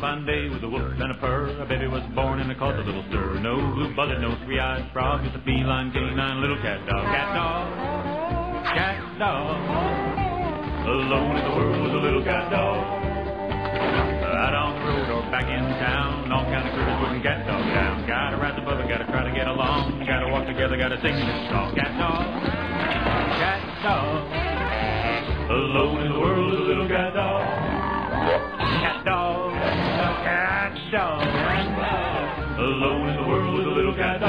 one day with a whoop and a purr. A baby was born and it caused a little stir. No blue buzzard, no three-eyed frog, just a feline canine little CatDog. Cat dog, CatDog. Alone in the world was a little CatDog. Out on the road or back in town, all kind of critters putting CatDog down. Gotta rise above it, gotta try to get along. Gotta walk together, gotta sing this song. CatDog, cat dog. Alone in the world is a little CatDog. Cat dog. Alone in the world with a little cat.